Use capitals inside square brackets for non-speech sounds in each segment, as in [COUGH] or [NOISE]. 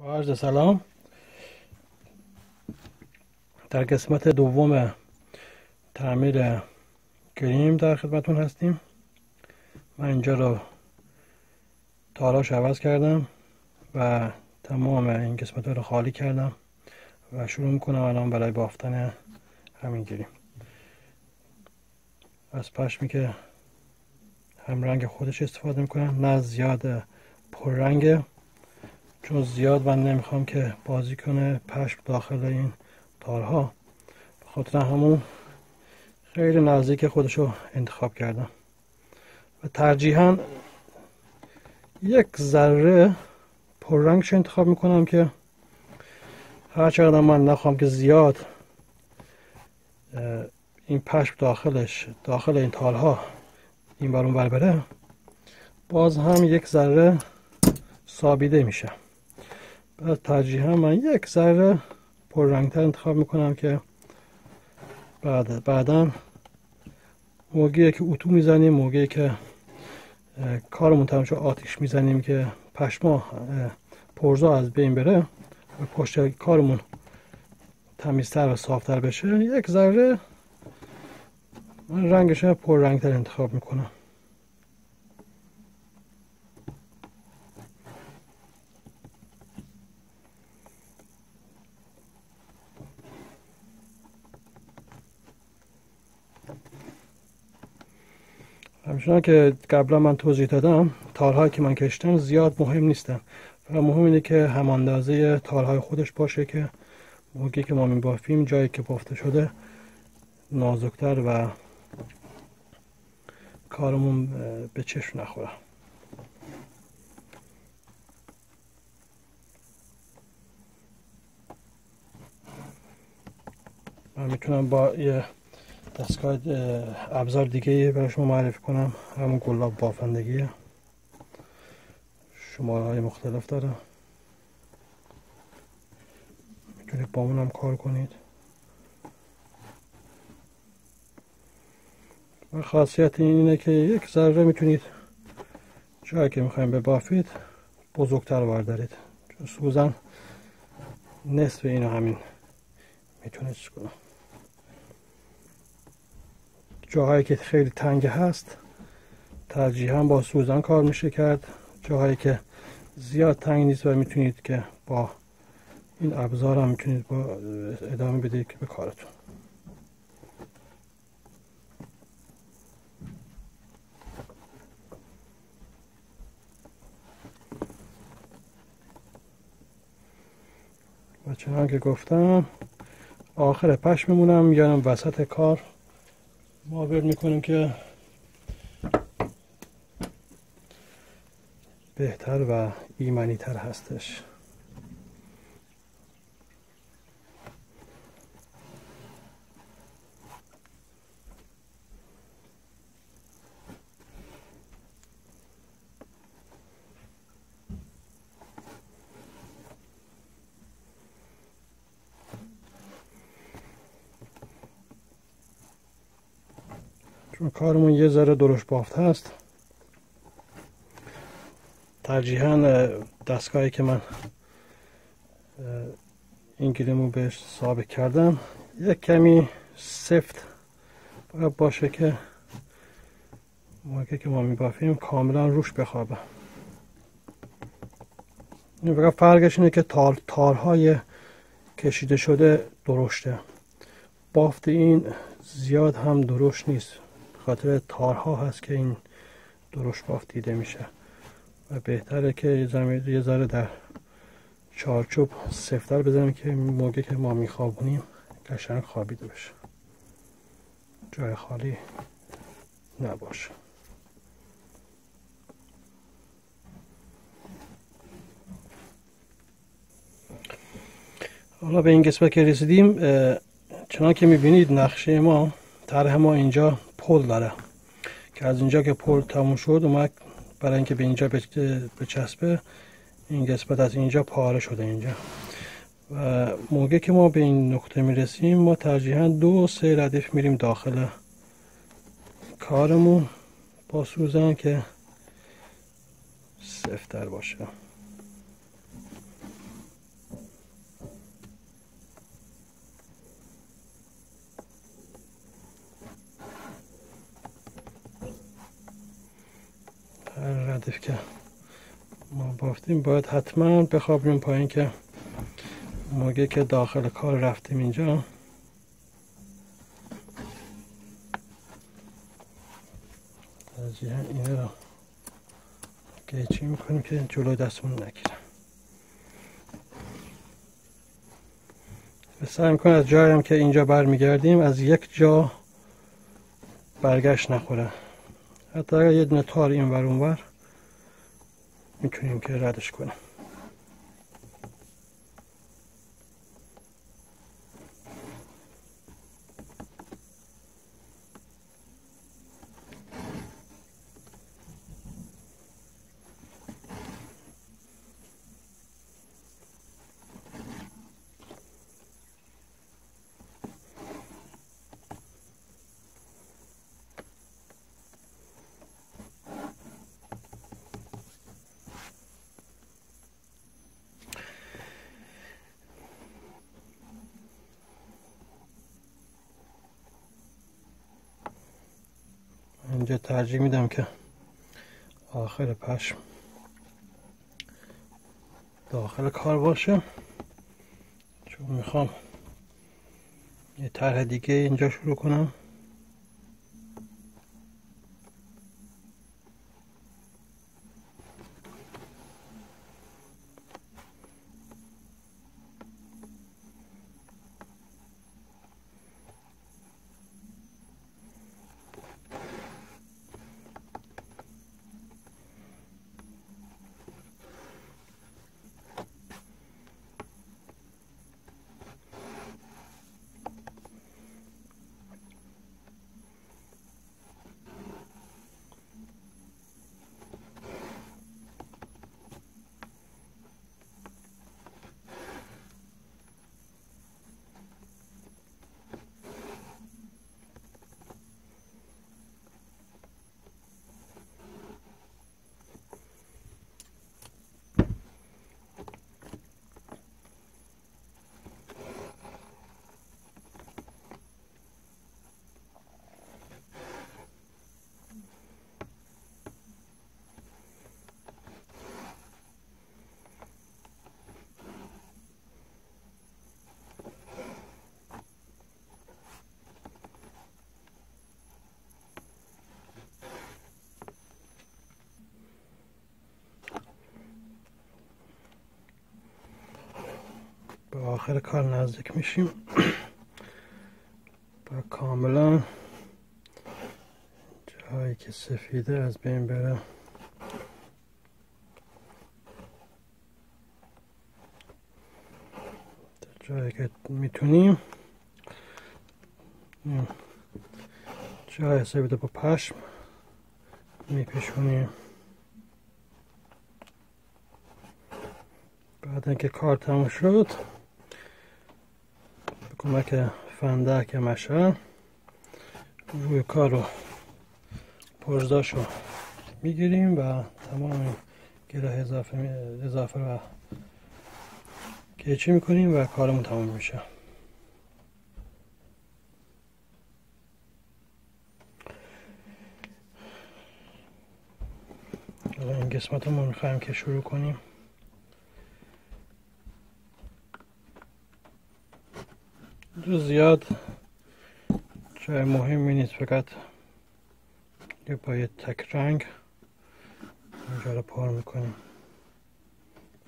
با عرض سلام در قسمت دوم تعمیر گریم در خدمتون هستیم من اینجا رو تاراش عوض کردم و تمام این قسمت رو خالی کردم و شروع می‌کنم الان برای بافتن همین گریم. از پشمی که هم رنگ خودش استفاده می‌کنم نه زیاد پررنگه. چون زیاد من نمی‌خوام که بازی کنه پشم داخل این تارها خاطر همون خیلی نزدیک خودشو انتخاب کردم. و ترجیحاً یک ذره پررنگش انتخاب می‌کنم که هر چقدر من نخوام که زیاد این پشم داخلش داخل این تالها این برون بر بره باز هم یک ذره سابیده میشه. بعد ترجیحا من یک ذره پررنگتر انتخاب می‌کنم که بعد بعدا موقعی که اتو می‌زنیم موقعی که کارمون تمام آتیش می‌زنیم که پشما پرزا از بین بره و پشت کارمون تمیزتر و صافتر بشه. یک ذره من رنگش پر رنگتر انتخاب می‌کنم. همچنان که قبلا من توضیح دادم تارهایی که من کشتم زیاد مهم نیستن. و مهم اینه که هم اندازه تارهای خودش باشه که موقعی که ما میبافیم جایی که بافته شده نازکتر و کارمون به چشم نخوره. من می‌تونم با یه دستگاه ابزار دیگه برای شما معرفی کنم. همون گلاب بافندگیه شماره های مختلف داره می‌تونید با هم کار کنید. و خاصیت این اینه که یک ذره می‌تونید جایی که می‌خوایم ببافید بزرگتر بردارید چون سوزن نصف اینو همین می‌تونه چیز کنه. جاهایی که خیلی تنگ هست ترجیحا با سوزن کار میشه کرد. جاهایی که زیاد تنگ نیست و می‌تونید که با این ابزار هم می‌تونید با ادامه بدید که به کارتون. و چنان که گفتم آخر پشممونم یعنی وسط کار مابر می‌کنیم که بهتر و ایمنی تر هستش. کارمون یه ذره درشت بافت هست. ترجیحا دستگاهی که من این گلیمو بهش ثابت کردم یک کمی سفت باید باشه که موقعی که ما میبافیم کاملا روش بخوابه. این فقط فرقش اینه که تار تارهای کشیده شده درشته. بافت این زیاد هم درشت نیست. خاطر تارها هست که این درشت بافت دیده میشه. و بهتره که زمین یه ذره در چارچوب سفتر بزنیم که موقع که ما میخوابونیم قشنگ خوابیده بشه. جای خالی نباشه. حالا به این قسمت که رسیدیم چنان که می‌بینید نقشه ما طرح ما اینجا پل داره. که از اینجا که پل تموم شد اومد برای اینکه به اینجا بچسبه این قسمت از اینجا پاره شده اینجا. و موقع که ما به این نقطه می‌رسیم ما ترجیحا دو سه ردیف میریم داخل کارمون. با سوزن که سفتر باشه. ردیف که ما بافتیم باید حتما بخوابیم پایین که موقعی که داخل کار رفتیم اینجا. ترجیح اینه رو گیچی می‌کنیم که جلوی دستمون نگیرم سعی می‌کنم از جایم که اینجا برمیگردیم از یک جا برگشت نخوره. حتی اگر یه دونه تار این ور اونور. می‌تونیم که ردش کنیم. اینجا ترجیح میدم که آخر پشم داخل کار باشه. چون می‌خوام یه طرح دیگه اینجا شروع کنم به آخر کار نزدیک میشیم. [CLEARS THROAT] و کاملا جایی که سفیده از بین بره. جایی که می‌تونیم. جای سفیده با پشم میپیشونیم. بعد اینکه کار تموم شد کمک فندک مشعل. روی کار رو پرزداش رو می‌گیریم و تمام گره اضافه, اضافه و کیچی می‌کنیم و کارمون تمام میشه. این قسمت رو می‌خوایم که شروع کنیم. زیاد جای مهمی نیست فقط یه با یه تک رنگ اینجا رو پار می‌کنیم.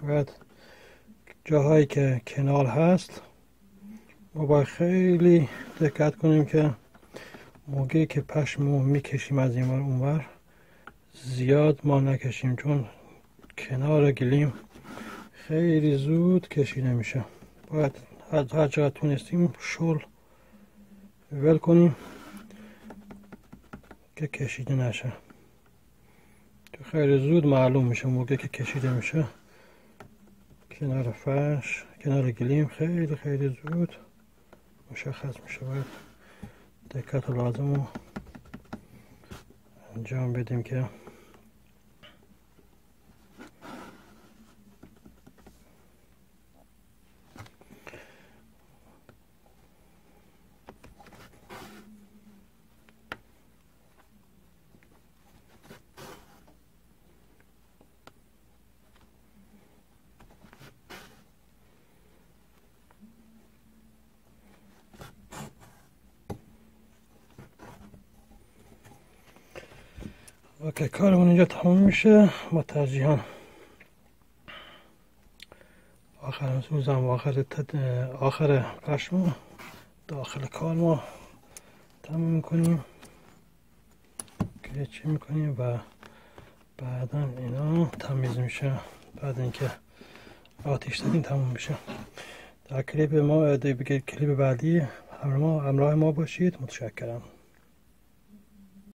فقط جاهایی که کنال هست ما باید خیلی دقت کنیم که موقعی که پشمو می‌کشیم از این ور اونور زیاد ما نکشیم چون کنار گلیم خیلی زود کشیده میشه. باید هر جا تونستیم شل ول کنیم که کشیده نشه. تو خیلی زود معلوم میشه موقع که کشیده میشه. کنار فرش کنار گلیم خیلی خیلی زود مشخص میشه. باید دقت لازم رو انجام بدیم که اوکی کارمون اینجا تموم میشه. با ترجیحان. آخر روزم و آخر تد... آخر پشمو داخل کار ما تموم می‌کنیم. چی می‌کنیم؟ و بعدا اینا تمیز میشه. بعد اینکه آتیش دادیم تموم میشه. در کلیپ ما کلیپ بعدی همراه ما باشید. متشکرم.